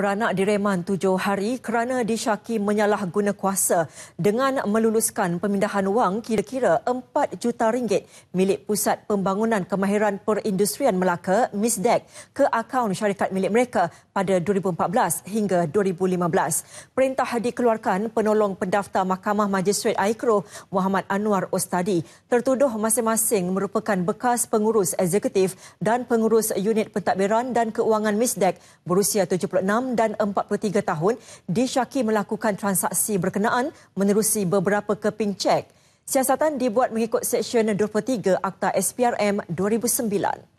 Beranak direman tujuh hari kerana disyaki menyalahguna kuasa dengan meluluskan pemindahan wang kira-kira 4 juta ringgit milik Pusat Pembangunan Kemahiran Perindustrian Melaka MISDEC ke akaun syarikat milik mereka pada 2014 hingga 2015. Perintah dikeluarkan penolong pendaftar Mahkamah Majistret Aikro Muhammad Anwar Ostadi tertuduh masing-masing merupakan bekas pengurus eksekutif dan pengurus unit pentadbiran dan keuangan MISDEC berusia 76 dan 43 tahun disyaki melakukan transaksi berkenaan menerusi beberapa keping cek. Siasatan dibuat mengikut Seksyen 23 Akta SPRM 2009.